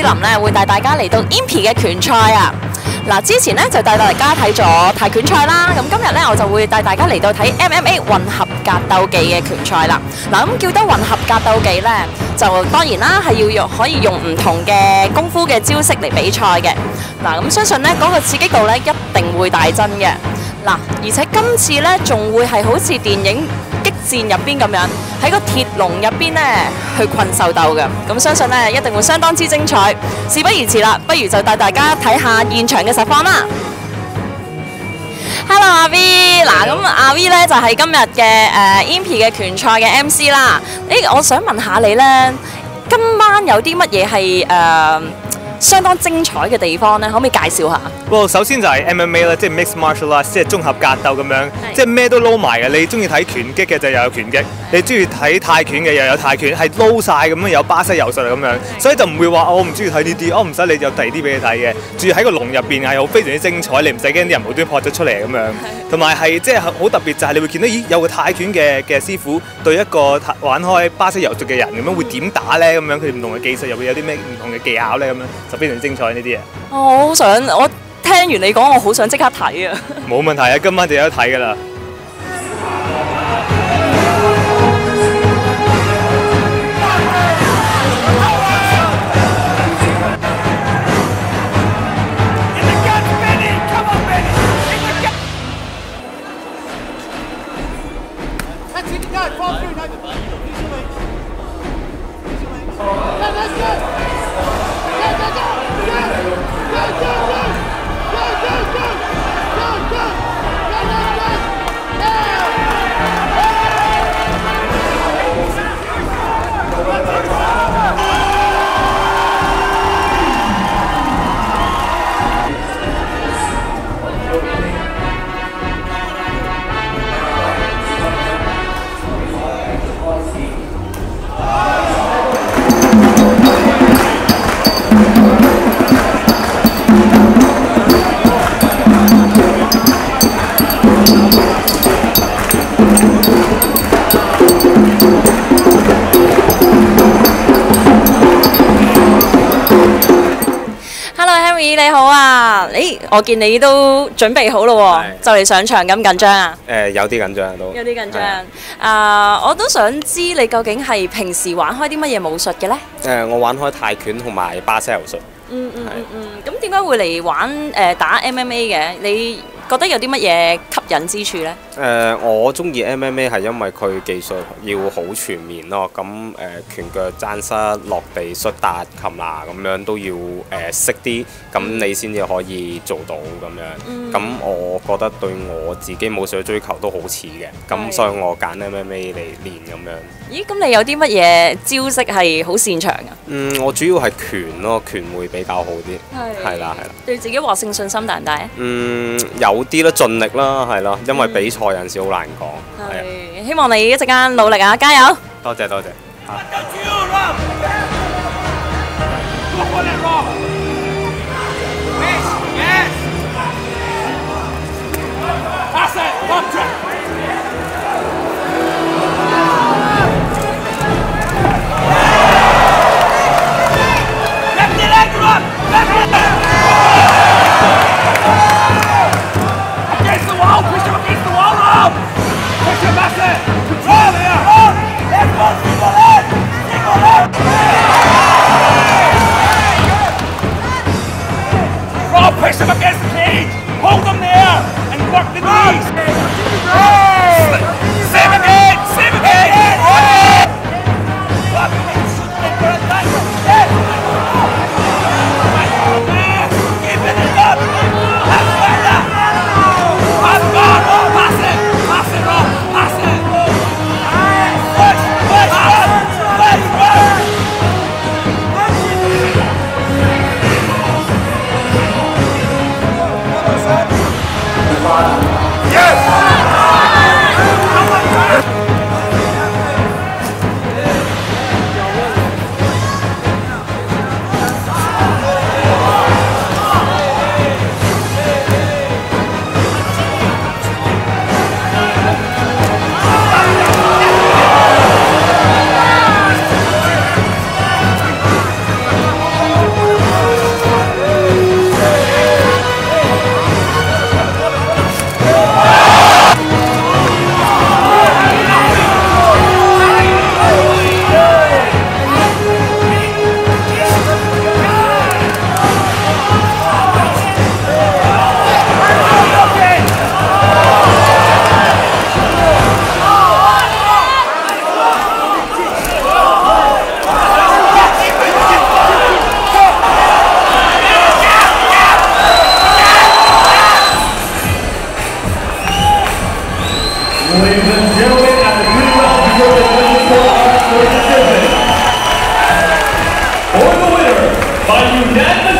林咧會帶大家嚟到 Impi 嘅拳賽啊！嗱，之前咧就帶大家睇咗泰拳賽啦，咁今日咧我就會帶大家嚟到睇 MMA 混合格鬥技嘅拳賽啦。嗱，咁叫得混合格鬥技咧，就當然啦系要用可以用唔同嘅功夫嘅招式嚟比賽嘅。嗱，咁相信咧嗰個刺激度咧一定會大增嘅。嗱，而且今次咧仲會係好似電影戰入邊咁樣，喺個鐵籠入邊咧去困獸鬥嘅，咁相信咧一定會相當之精彩。事不宜遲啦，不如就帶大家睇下現場嘅實況啦。Hello 阿 V，嗱咁阿 V 咧就係今日嘅誒 Impi 嘅拳賽嘅 MC 啦。誒，我想問下你咧，今晚有啲乜嘢係誒相當精彩嘅地方咧？可唔可以介紹下？不首先就係 MMA 啦，即係 mixed martial arts，即係綜合格鬥咁樣，即係咩都撈埋嘅。你中意睇拳擊嘅就又有拳擊，你中意睇泰拳嘅又有泰拳，係撈晒咁樣，有巴西柔術咁樣，所以就唔會話我唔中意睇呢啲，我唔使你有第二啲俾你睇嘅。仲要喺個籠入邊係好非常之精彩，你唔使驚啲人無端端撲咗出嚟咁樣，同埋係即係好特別就係你會見到咦有個泰拳嘅嘅師傅對一個玩開巴西柔術嘅人咁樣會點打咧？咁樣佢哋唔同嘅技術又會有啲咩唔同嘅技巧咧？咁樣就非常精彩呢啲嘢。我好想我。聽完你講，我好想即刻睇啊！冇問題啊，今晚就有得睇噶啦。我見你都準備好咯喎，就嚟上場咁緊張啊？誒，有啲緊張都。有啲緊張。啊，我都想知你究竟係平時玩開啲乜嘢武術嘅呢？誒，我玩開泰拳同埋巴西柔術。嗯嗯嗯嗯。咁點解會嚟玩誒打 MMA 嘅？你覺得有啲乜嘢吸引之處呢？誒、呃，我中意 MMA 係因為佢技術要好全面咯。咁誒、呃，拳腳爭失、落地摔打、擒拿咁樣都要誒、呃、識啲，咁你先至可以做到咁樣。咁、嗯、我覺得對我自己武術嘅追求都好似嘅，咁所以我揀 MMA 嚟練咁樣。咦？咁你有啲乜嘢招式係好擅長啊？嗯，我主要係拳咯，拳會比較好啲。係。係啦，係啦。對自己獲勝信心大唔大啊？嗯，有啲啦，盡力啦，係啦，因為比賽賽有陣好難講。係，希望你一陣間努力啊，加油！多謝多謝。Wow. Are you dead?